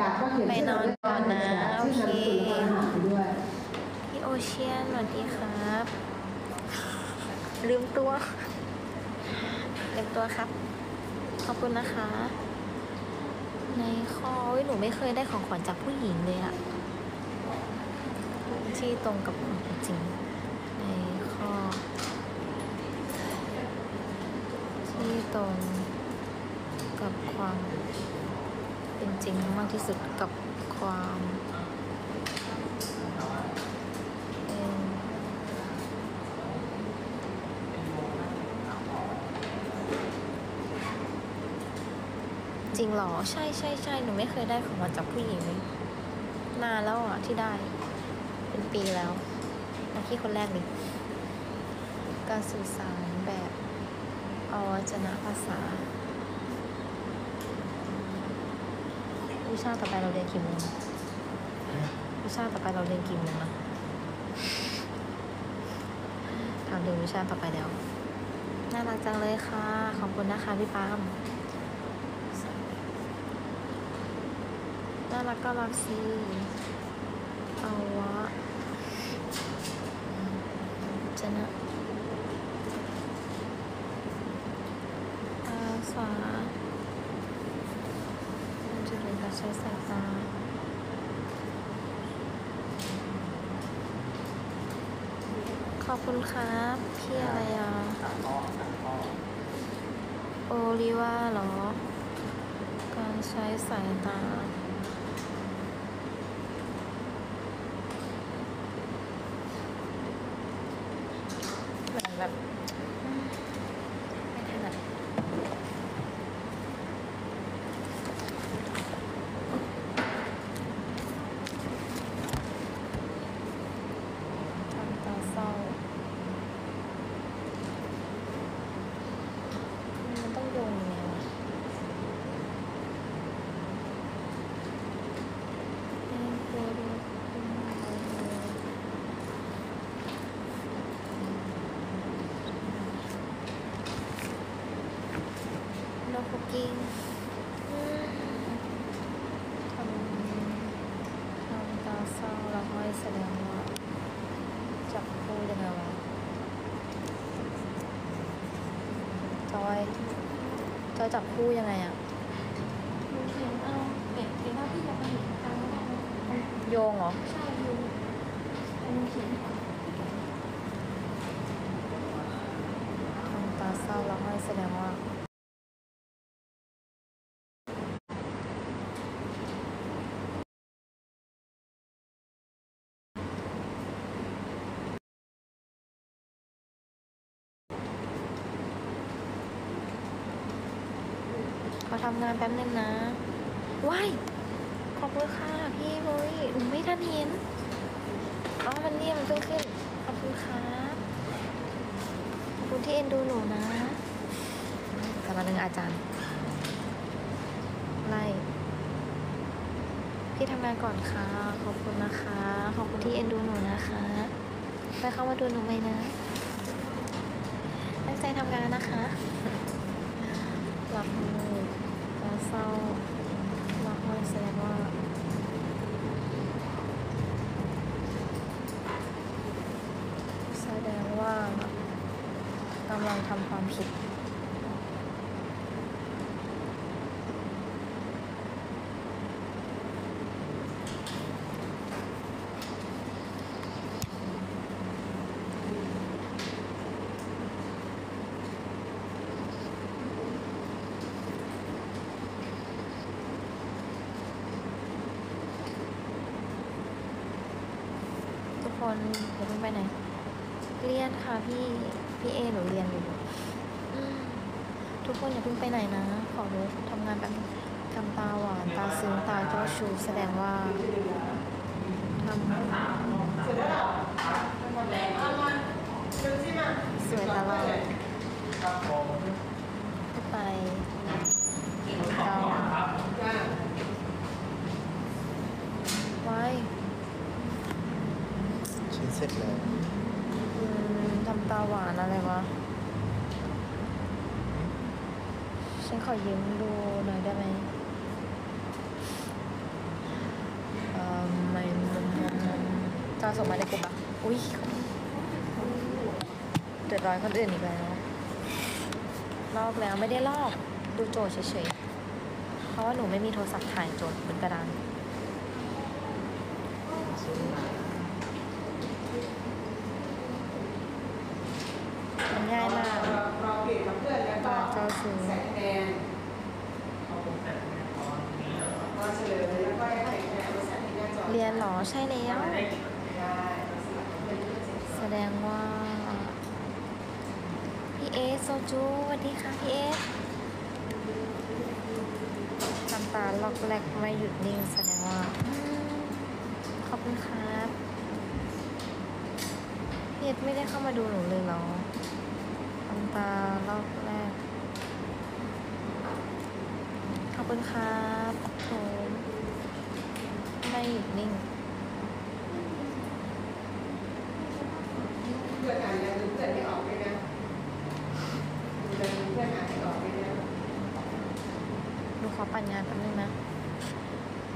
ดาก็เขียนไปนอนก่อนนะชื่อนามสกุลแล้วก็รหัสไปด้วยพี่โอเชียนสวัสดีครับ ลืมตัวลืมตัวครับ ขอบคุณนะคะ ในคอเว้ยหนูไม่เคยได้ของขวัญจากผู้หญิงเลยอะที่ตรงกับความจริงในข้อ ที่ตรงกับความ เป็นจริงมากที่สุดกับความจริงเหรอ ใช่ใช่ใช่หนูไม่เคยได้ของมาจากผู้หญิงเลยนานแล้วอะที่ได้ เป็นปีแล้วมาที่คนแรกเลยการสื่อสารแบบอวจนะภาษา วิชาต่อไปเราเรียนกี่โมงวิชาต่อไปเราเรียนกี่โมงนะถามถึงวิชาต่อไปแล้ว น่ารักจังเลยค่ะ ขอบคุณนะคะพี่ปาม น่ารักก็รักสิเอาวะจะนะภาษา จะเรียนการใช้สายตา ข อบคุณครับพี่อะไรอะโอลิว่าเหรอ การใช้สายตา เหมือนแบบไม่ถนัด ทำตาเศร้า มันต้องโยนยังไงวะเอ็นโคดู โนคุกกิ้งทำทำตาเศร้าแล้วห้อยแสดงว่าจับคู่ยังไงวะจอยจอยจับคู่ยังไงอะหนูเขียนเอาเด็กเขียนว่าพี่จะไปเห็นทางว่าโยงเหรอ ใช่อยู่แต่หนูเขียนทำตาเศร้าแล้วห้อยแสดงว่าำงานแป๊บนึงนะว้ายขอบคุณค่ะพี่เฮ้ยหนูไม่ทันเห็นอ๋อมันเนี่ยมันเพิ่งขึ้น ขอบคุณครับขอบคุณที่เอ็นดูหนูนะกลับมาหนึ่งอาจารย์ไล่พี่ทำงานก่อนค่ะ ขอบคุณนะคะ ขอบคุณที่เอ็นดูหนูนะคะ ไปเข้ามาดูหนูไหมนะตั้งใจทำงานนะคะหลับ มือตามาหลับมือแสดงว่าแสดงว่ากำลังทำความผิด ทุก คนอย่าเพิ่งไปไหน เรียนค่ะพี่ พี่เอหนูเรียนอยู่อืมทุกคนอย่าเพิ่งไปไหนนะ ขอรู้ทำงานแป๊บนึงทำตาหวานตาซึ้งตาเจ้าชูแสดงว่าทำสวยตลอดไป สร็จแล้วทำตาหวานอะไรวะ ฉันขอยืมดูหน่อยได้ไหมเอ่อไม่ตาส่งมาในกลุ่มปะอุ้ยเดือดร้อนคนอื่นอีกแล้วลอกแล้วไม่ได้ลอก ดูโจเฉยๆ เพราะว่าหนูไม่มีโทรศัพท์ถ่ายโจเหมือนกระดาน มันง่ายมากเราเปลี่ยนกับเพื่อนแล้วก็เจ้าชู้ใส่คะแนนพอเฉลยแล้วก็ให้คะแนนเอาใส่ที่หน้าจอเรียนหรอใช่แล้วแสดงว่าพี่เอสโซจูสวัสดีค่ะพี่เอสทำตาล็อกแรกไม่หยุดนิ่งแสดงว่า ขอบคุณครับพี่เอไม่ได้เข้ามาดูหนูเลยเหรอ ตาล็อกแรก ขอบคุณครับผมไม่หยุดนิ่งเพื่อนอ่านยังดูเพื่อนไม่ออกเลยนะดูยังดูเพื่อนอ่านไม่ออกเลยนะหนูขอปั่นงานแป๊บนึงนะ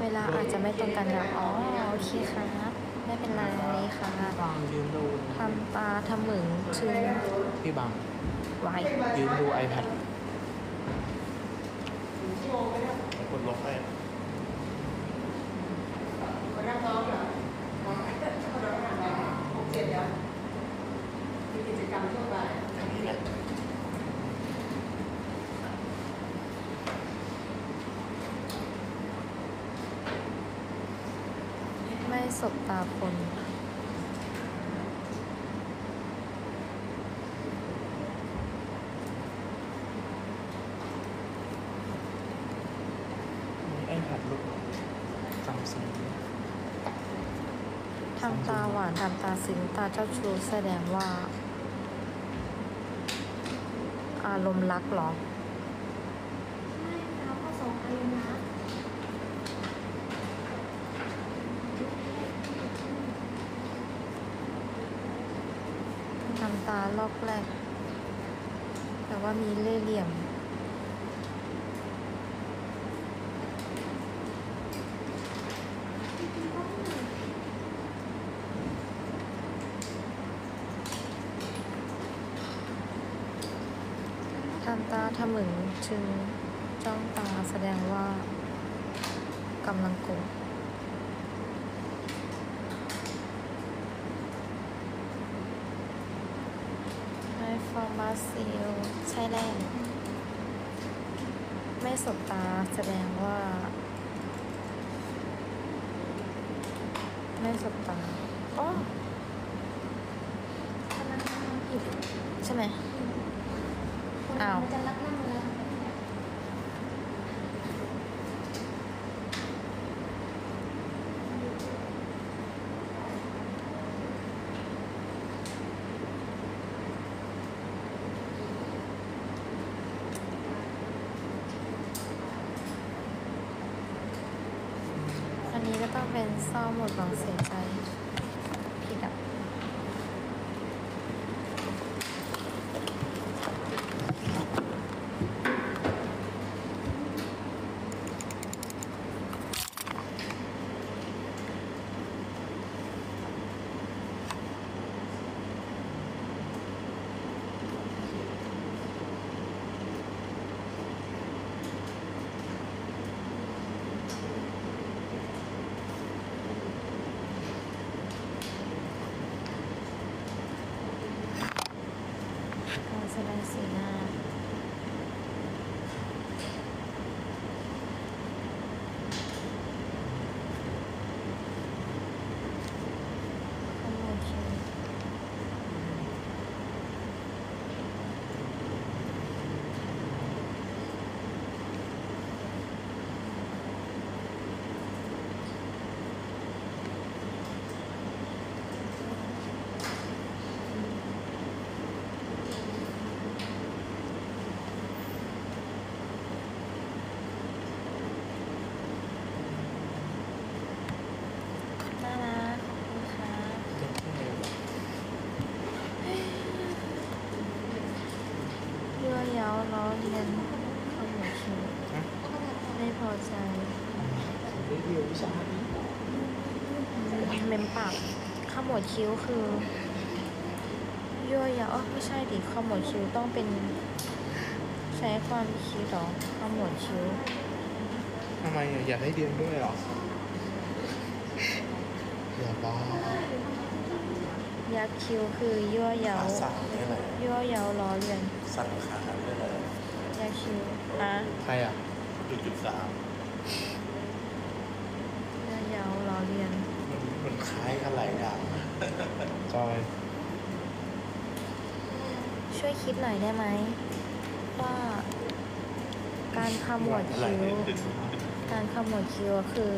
เวลาอาจจะไม่ตรงกันนะอ๋อโอเคครับ ไม่เป็นไรค่ะบางยืนดูทำตาทำหมึงถึงพี่บาง ไว้ยืนดู iPad ถึงชั่วโมงไหมนะกดลบไปมารับน้องเหรอน้องน้องอ่านอะไรหกเจ็ดแล้วมีกิจกรรมช่วงบ่ายนี่แหละไม่สบตาคน มี iPad ลูกซัมซุง ทำตาหวานทำตาซึ้งตาเจ้าชู้แสดงว่า อารมณ์รักเหรอไม่ครับผสมอารมณ์รักทำตาลอกแรก แต่ว่ามีเล่ห์เหลี่ยม ทำตาเหมือนชึงจ้องตาแสดงว่ากำลังโกรธไอฟอร์มาซิลใช่แล้วไม่สบตาแสดงว่า ไม่สบตาอ๋อกำลังผิดใช่ไหม อ้าวมันจะรักนั่งนะอันนี้ก็ต้องเป็นเศร้าหมดหวังเสียใจ ผิดอะ การแสดงสีหน้า ข้อมูลคิวน่ารักขอบคุณค่ะ เด็กแค่ เยื่อ เย้าล้อเลียนขโมยคิวไม่พอใจรีวิววิชาเมมปากขมวดคิ้วคือยั่วยาอ๋อไม่ใช่ดิขมวดคิ้วต้องเป็น ใช้ความคิดหรอขมวดคิ้วทำไมอยากให้เรียนด้วยหรออย่าบ้ายักคิ้วคือยั่วยาวสั่งได้เยยั่วยาล้อเลียนสั่งขาด้เลยยั กษ์คิ้วฮะใครอะจุดจุดสามยั่วยาวล้อเลียน มันมันคล้ายกันหลายอย่างจอยช่วยคิดหน่อยได้ไหม ว่า การขมวดคิ้ว การขมวดคิ้วคือ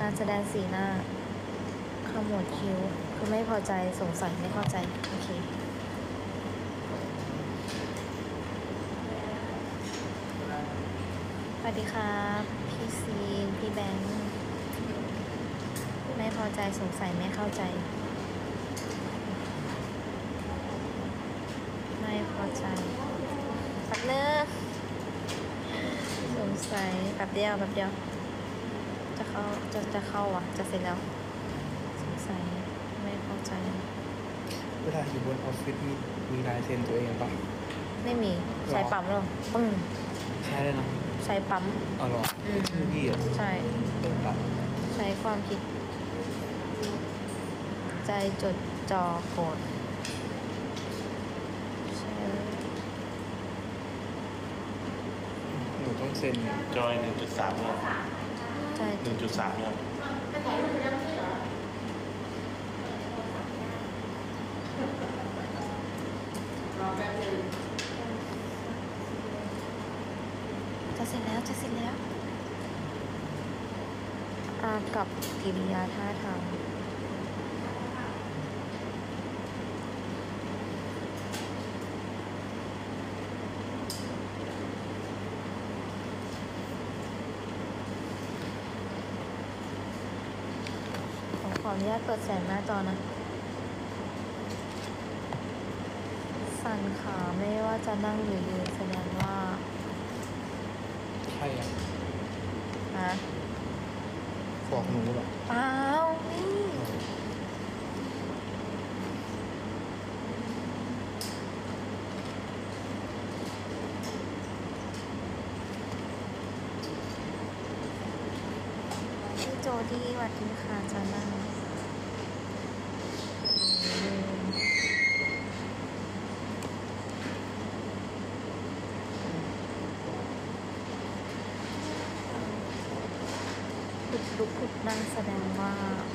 การแสดงสีหน้าขมวดคิ้วคือไม่พอใจสงสัยไม่เข้าใจ โอเค ส วัสดีครับพี่ซีนพี่แบงค์ไม่พอใจสงสัยไม่เข้าใจ ไม่พอใจแป๊บนึงสงสัยแป๊บเดียวแป๊บเดียว จะเข้าจะจะเข้าอะ จะเสร็จแล้ว สงสัยไม่พอใจ เวลาอยู่บนออฟฟิศมีมีลายเซ็นตัวเองปะไม่มีใช้ปั๊มหรอปึ้งใช่เลยนะ ใช้ปั๊มอ๋อเหรออืมชื่อพี่เหรอใช่ เปิดละใช้ความคิด ใจจดจ่อโกรธใช่หนูต้องเซ็นจอยหนึ่งจุดสามเนี่ยใจหนึ่งจุดสามเนี่ย รอแป๊บนึง จะ เสร็จแล้วจะเสร็จแล้วอากับกิริยาท่าทางขออนุญาตเปิดแสงหน้าจอนะ สั่นขาไม่ว่าจะนั่งหรือยืนแสดงว่า อะฮะบอกหนูเหรอเปล่านี่พี่โจดี้สวัสดีค่ะจาน่าอืม ขุดลุก